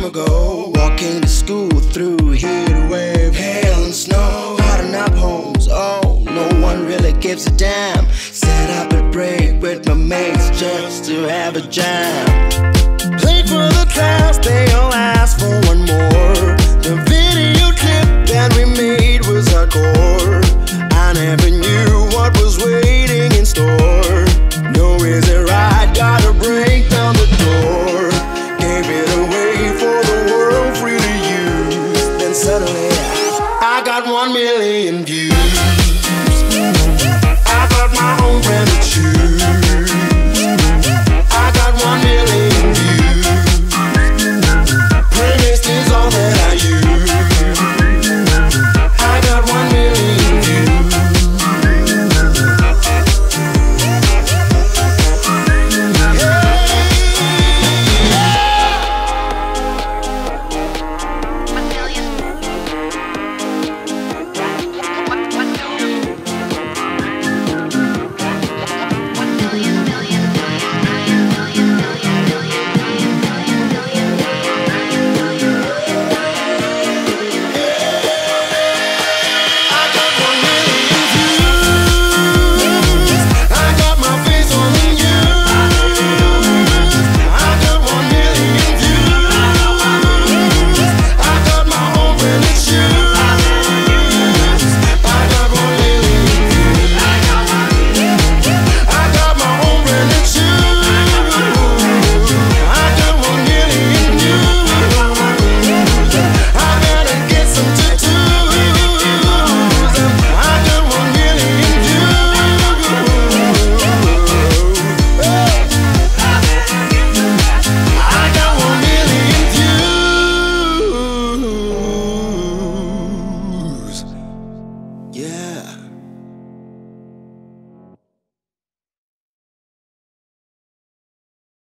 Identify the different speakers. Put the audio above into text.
Speaker 1: time ago. Walking to school through heat wave, hail and snow. Hiding up homes, oh, no one really gives a damn. Set up a break with my mates just to have a jam. Play for the class, they all ask for one more. suddenly I got one million views.